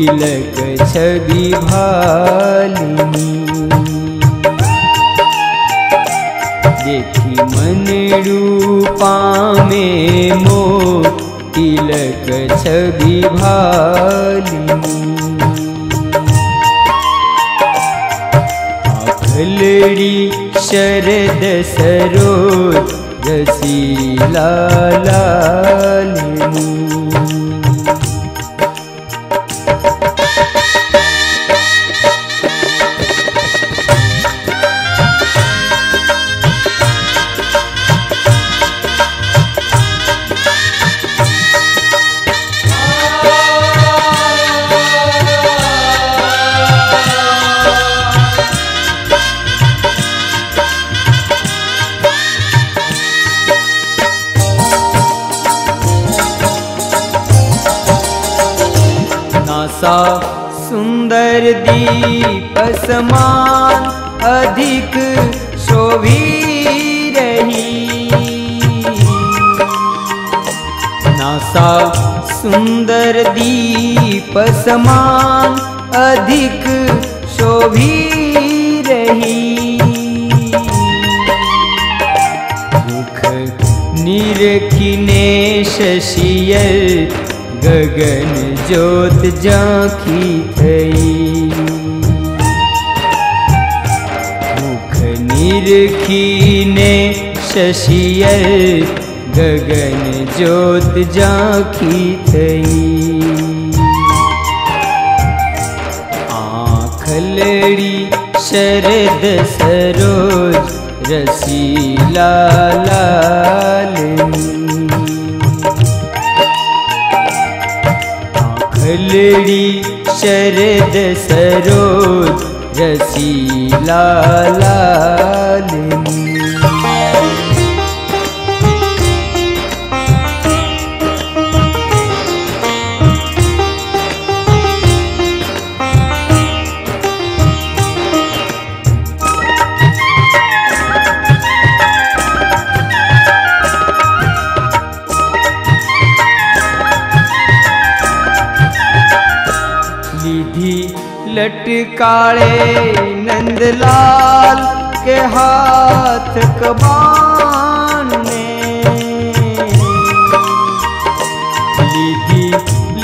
तिलक छवि भालिनी। देखी मन रूपा में मो तिलक छवि भालिनी। आखलड़ी शरद सरोज रसीला लालिनी नासा सुंदर दीप समान अधिक शोभी रही। नासा सुंदर दीप समान अधिक शोभी रही। मुख निरखिने शशियल गगन ज्योत जाखी थई। मुख निरखीने शशियल गगन ज्योत जाखी थई। आखलड़ी शरद सरोज रसीला शरद सरोज रसीला लालिनी लटकाले नंदलाल के हाथ कबान। में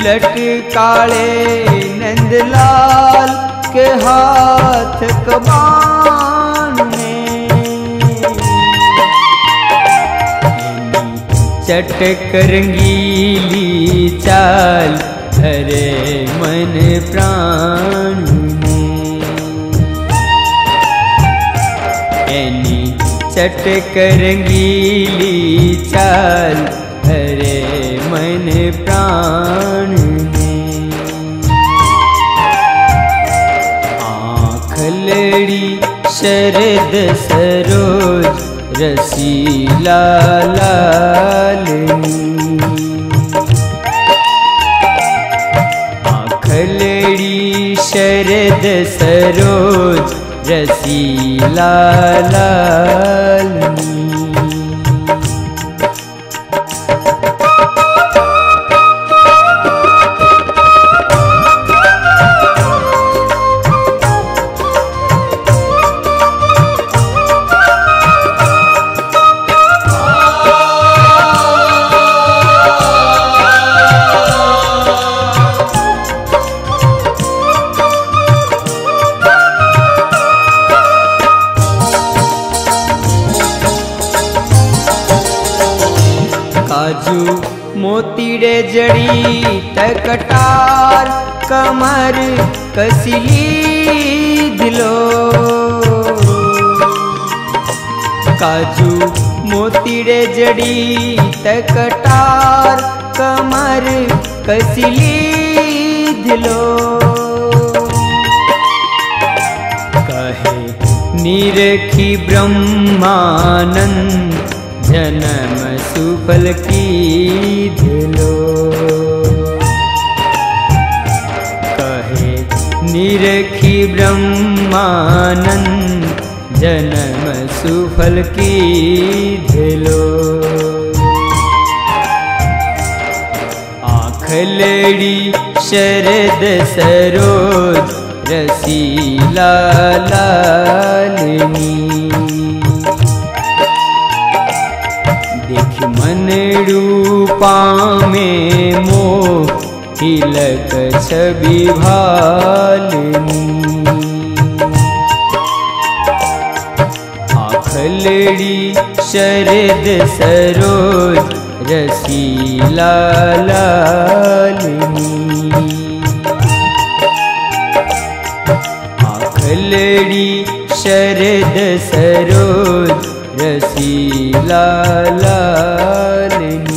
लटकाले नंदलाल के हाथ कबान। में चटक रंगीली चाल हरे चटक रंगीली चाल हरे मन प्राण आखलड़ी शरद सरोज रसीला आखलड़ी शरद सरोज रसीला लालिनी काजू मोतीड़े जड़ी तकटार कमर कसली दिलो। काजू मोतीड़े जड़ी तकटार कमर कसली दिलो। निरखी ब्रह्मानंद जन्म सुफल की दिलो। कहे निरखी ब्रह्मानंद जन्म सुफल की दिलो। आखलड़ी शरद सरोज रसीला लालनी रूपा में तिलक छवि आखलड़ी शरद सरोज रसीला आखलड़ी शरद सरोज रसीला लालिनी